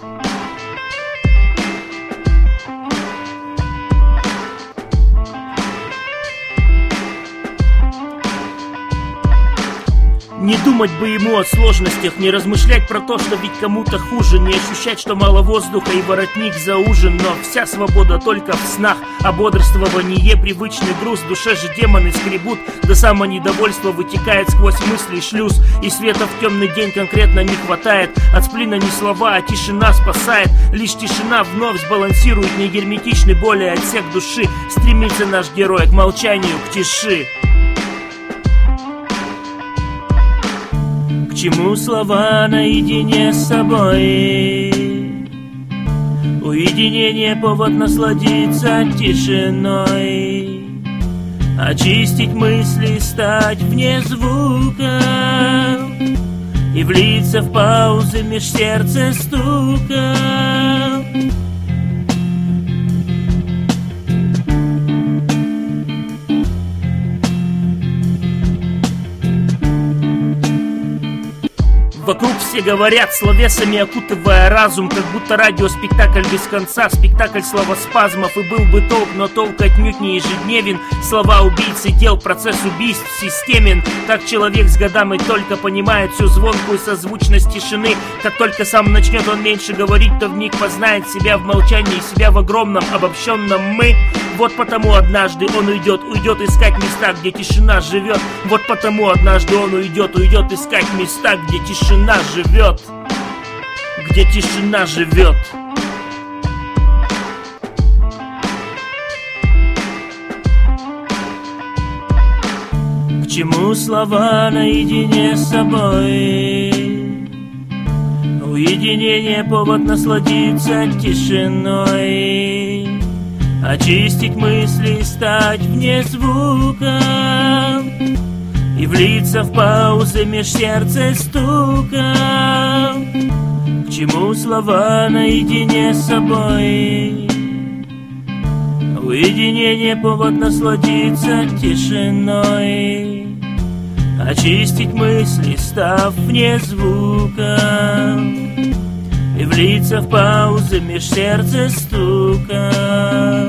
Bye. Не думать бы ему о сложностях, не размышлять про то, что ведь кому-то хуже, не ощущать, что мало воздуха и воротник за ужин, но вся свобода только в снах, а бодрствование привычный груз, душе же демоны скребут, до самого недовольства вытекает сквозь мысли шлюз, и света в темный день конкретно не хватает, от сплина не слова, а тишина спасает, лишь тишина вновь сбалансирует негерметичный более отсек души, стремится наш герой к молчанию, к тиши. Чему слова наедине с собой? Уединение повод насладиться тишиной. Очистить мысли, стать вне звука. И влиться в паузы меж сердца стука Вокруг все говорят, словесами окутывая разум Как будто радиоспектакль без конца. Спектакль словоспазмов и был бы толк Но толк отнюдь не ежедневен. Слова убийцы тел, процесс убийств системен. Так человек с годами только понимает Всю звонкую созвучность тишины. Как только сам начнет он меньше говорить То вмиг познает себя в молчании Себя в огромном обобщенном «мы» Вот потому однажды он уйдет, уйдет искать места, где тишина живет. Вот потому однажды он уйдет, уйдет искать места, где тишина живет. Где тишина живет. К чему слова наедине с собой? Уединение повод насладиться тишиной Очистить мысли, стать вне звука. И влиться в паузы меж сердца стука. К чему слова наедине с собой? Уединение повод насладиться тишиной. Очистить мысли, став вне звука. И влиться в паузы меж сердца стука